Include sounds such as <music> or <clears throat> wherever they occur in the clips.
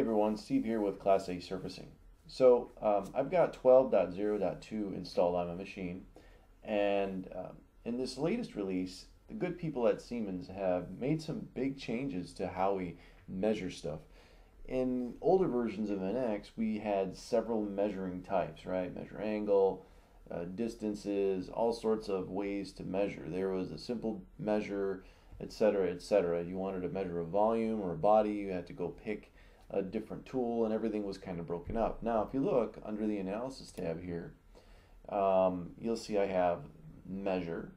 everyone, Steve here with Class A Surfacing. So um, I've got 12.0.2 installed on my machine and um, in this latest release the good people at Siemens have made some big changes to how we measure stuff. In older versions of NX we had several measuring types, right? Measure angle, uh, distances, all sorts of ways to measure. There was a simple measure, etc., etc. You wanted to measure a volume or a body, you had to go pick a different tool, and everything was kind of broken up. Now, if you look under the Analysis tab here, um, you'll see I have Measure.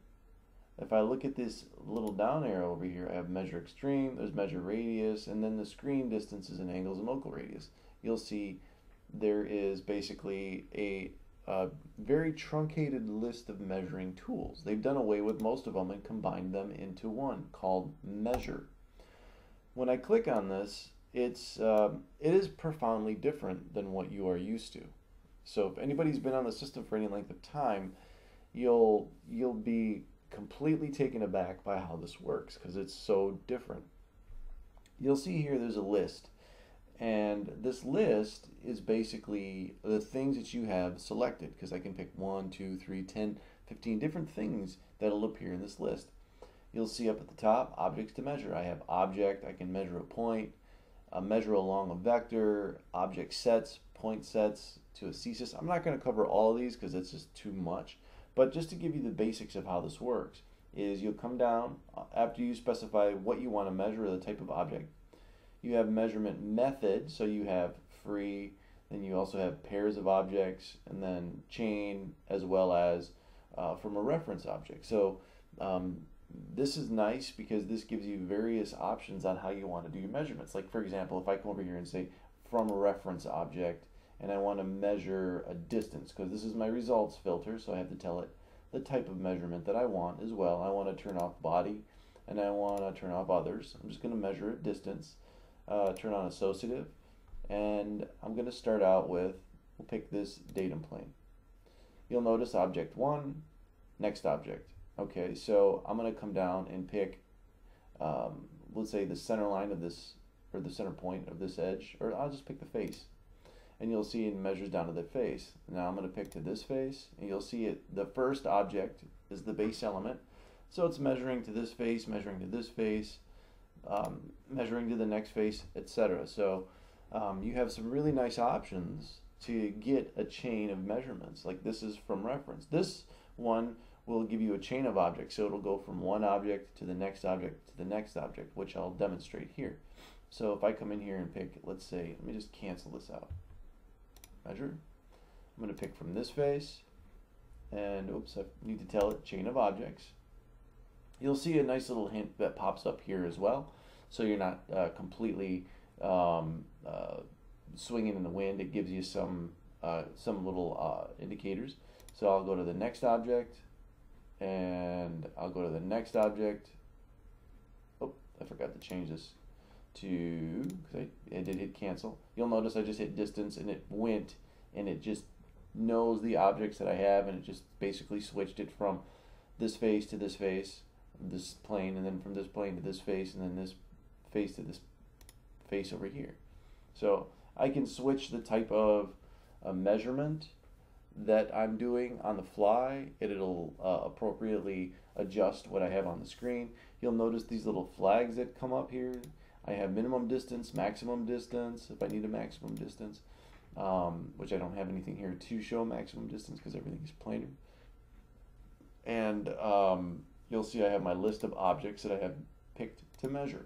If I look at this little down arrow over here, I have Measure Extreme, there's Measure Radius, and then the screen distances and angles and local radius. You'll see there is basically a a very truncated list of measuring tools. They've done away with most of them and combined them into one called Measure. When I click on this, it's uh, it is profoundly different than what you are used to. So if anybody's been on the system for any length of time, you'll you'll be completely taken aback by how this works because it's so different. You'll see here there's a list and this list is basically the things that you have selected because I can pick 1, 2, 3, 10, 15 different things that'll appear in this list. You'll see up at the top objects to measure. I have object, I can measure a point, a measure along a vector, object sets, point sets to a CSYS. I'm not going to cover all of these because it's just too much, but just to give you the basics of how this works is you'll come down uh, after you specify what you want to measure the type of object you have measurement method, so you have free, then you also have pairs of objects, and then chain, as well as uh, from a reference object. So um, this is nice because this gives you various options on how you want to do your measurements. Like for example, if I come over here and say from a reference object, and I want to measure a distance, because this is my results filter, so I have to tell it the type of measurement that I want as well. I want to turn off body, and I want to turn off others. I'm just going to measure a distance uh, turn on associative and I'm going to start out with we'll pick this datum plane you'll notice object 1 next object okay so I'm going to come down and pick um, let's say the center line of this or the center point of this edge or I'll just pick the face and you'll see it measures down to the face now I'm going to pick to this face and you'll see it the first object is the base element so it's measuring to this face measuring to this face um, measuring to the next face, etc. So um, you have some really nice options to get a chain of measurements. Like this is from reference. This one will give you a chain of objects. So it'll go from one object to the next object to the next object, which I'll demonstrate here. So if I come in here and pick, let's say, let me just cancel this out. Measure. I'm going to pick from this face, and oops, I need to tell it chain of objects. You'll see a nice little hint that pops up here as well. So you're not uh, completely um, uh, swinging in the wind. It gives you some, uh, some little uh, indicators. So I'll go to the next object and I'll go to the next object. Oh, I forgot to change this to, because I, I did hit cancel. You'll notice I just hit distance and it went and it just knows the objects that I have and it just basically switched it from this face to this face this plane and then from this plane to this face and then this face to this face over here. So I can switch the type of uh, measurement that I'm doing on the fly it'll uh, appropriately adjust what I have on the screen. You'll notice these little flags that come up here. I have minimum distance, maximum distance, if I need a maximum distance, um, which I don't have anything here to show maximum distance because everything is planar. And um, you'll see I have my list of objects that I have picked to measure.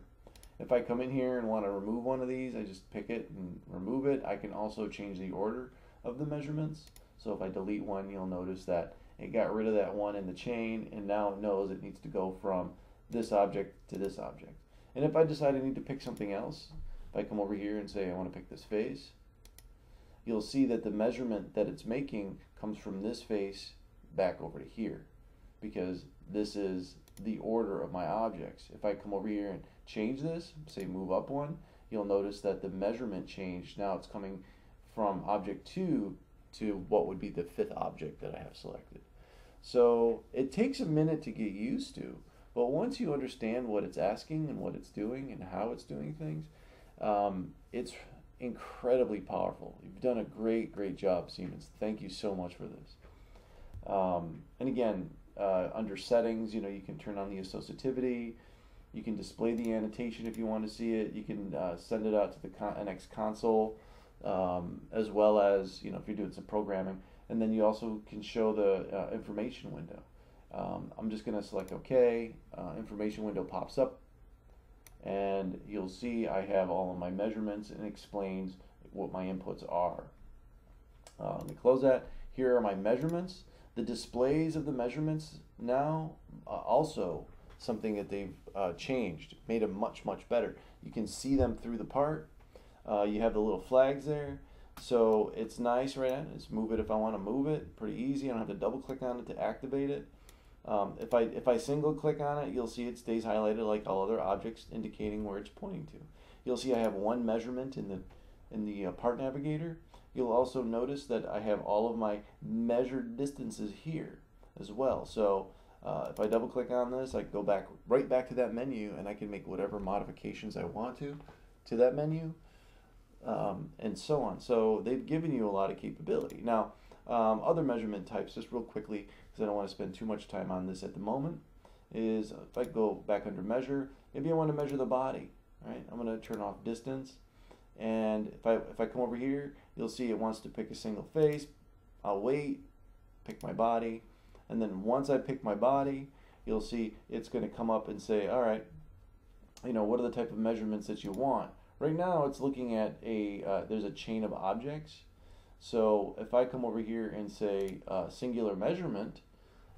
If I come in here and want to remove one of these, I just pick it and remove it. I can also change the order of the measurements. So if I delete one, you'll notice that it got rid of that one in the chain and now it knows it needs to go from this object to this object. And if I decide I need to pick something else, if I come over here and say I want to pick this face, you'll see that the measurement that it's making comes from this face back over to here because this is the order of my objects. If I come over here and change this, say move up one, you'll notice that the measurement changed. Now it's coming from object 2 to what would be the fifth object that I have selected. So it takes a minute to get used to, but once you understand what it's asking and what it's doing and how it's doing things, um, it's incredibly powerful. You've done a great, great job, Siemens. Thank you so much for this. Um, and again, uh, under settings, you know, you can turn on the associativity. You can display the annotation if you want to see it. You can uh, send it out to the con- NX console, um, as well as you know if you're doing some programming. And then you also can show the uh, information window. Um, I'm just going to select OK. Uh, information window pops up, and you'll see I have all of my measurements and explains what my inputs are. Uh, let me close that. Here are my measurements. The displays of the measurements now uh, also something that they've uh, changed, made them much, much better. You can see them through the part. Uh, you have the little flags there. So it's nice right now. Just move it if I want to move it. Pretty easy. I don't have to double click on it to activate it. Um, if I if I single click on it, you'll see it stays highlighted like all other objects, indicating where it's pointing to. You'll see I have one measurement in the in the uh, part navigator. You'll also notice that I have all of my measured distances here as well. So uh, if I double click on this, I go back right back to that menu and I can make whatever modifications I want to to that menu um, and so on. So they've given you a lot of capability. Now, um, other measurement types, just real quickly, because I don't want to spend too much time on this at the moment, is if I go back under measure, maybe I want to measure the body, right? I'm going to turn off distance. And if I, if I come over here, you'll see it wants to pick a single face. I'll wait, pick my body, and then once I pick my body, you'll see it's going to come up and say, all right, you know, what are the type of measurements that you want? Right now it's looking at a, uh, there's a chain of objects. So if I come over here and say uh, singular measurement,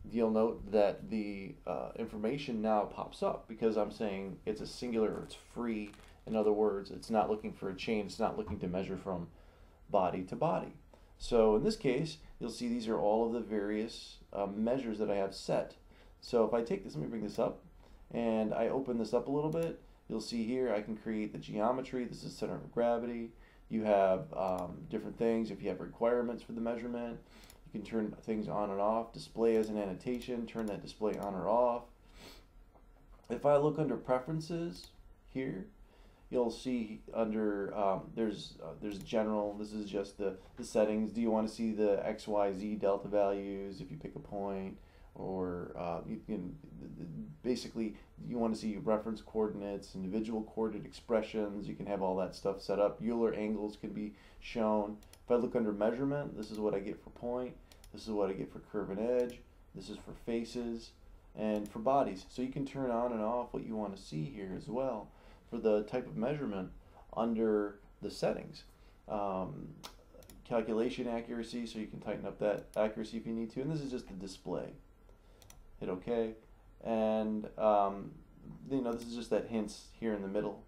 you'll note that the uh, information now pops up because I'm saying it's a singular, it's free. In other words, it's not looking for a chain, it's not looking to measure from body to body. So in this case, you'll see these are all of the various uh, measures that I have set. So if I take this, let me bring this up, and I open this up a little bit, you'll see here I can create the geometry. This is center of gravity. You have um, different things. If you have requirements for the measurement, you can turn things on and off. Display as an annotation, turn that display on or off. If I look under preferences here, you'll see under um, there's uh, there's general this is just the the settings do you want to see the x y z delta values if you pick a point or uh, you can basically you want to see reference coordinates individual coordinate expressions you can have all that stuff set up euler angles can be shown if i look under measurement this is what i get for point this is what i get for curve and edge this is for faces and for bodies so you can turn on and off what you want to see here as well for the type of measurement under the settings. Um, calculation accuracy, so you can tighten up that accuracy if you need to. And this is just the display. Hit OK. And um, you know, this is just that hints here in the middle.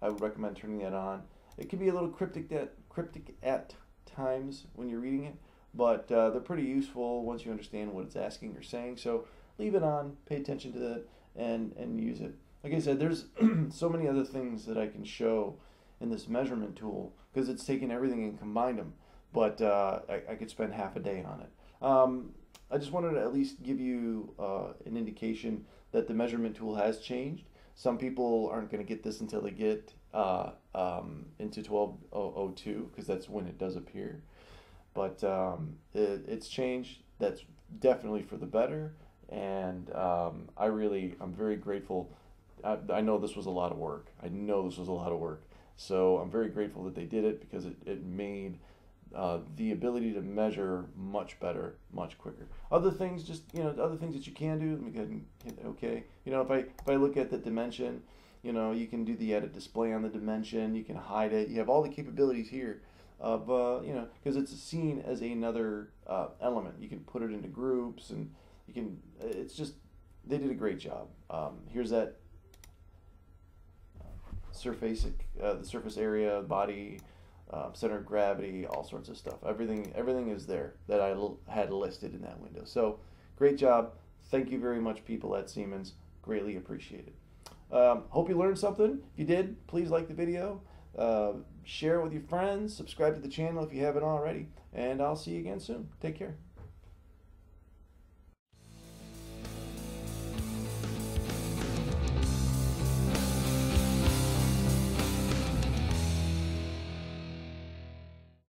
I would recommend turning that on. It can be a little cryptic at, cryptic at times when you're reading it, but uh, they're pretty useful once you understand what it's asking or saying. So leave it on, pay attention to that, and, and use it like I said, there's <clears throat> so many other things that I can show in this measurement tool because it's taken everything and combined them. But uh, I, I, could spend half a day on it. Um, I just wanted to at least give you uh, an indication that the measurement tool has changed. Some people aren't going to get this until they get uh, um, into 1202 because that's when it does appear. But um, it, it's changed. That's definitely for the better. And um, I really, I'm very grateful I, I know this was a lot of work. I know this was a lot of work. So I'm very grateful that they did it because it, it made uh, the ability to measure much better, much quicker. Other things, just you know, other things that you can do. Let me go ahead and hit OK. You know, if I if I look at the dimension, you know, you can do the edit display on the dimension. You can hide it. You have all the capabilities here of uh, you know because it's seen as another uh, element. You can put it into groups and you can. It's just they did a great job. Um, here's that surface, uh, the surface area, body, um, center of gravity, all sorts of stuff. Everything, everything is there that I had listed in that window. So, great job. Thank you very much, people at Siemens. Greatly appreciated. Um, hope you learned something. If you did, please like the video, uh, share it with your friends, subscribe to the channel if you haven't already, and I'll see you again soon. Take care.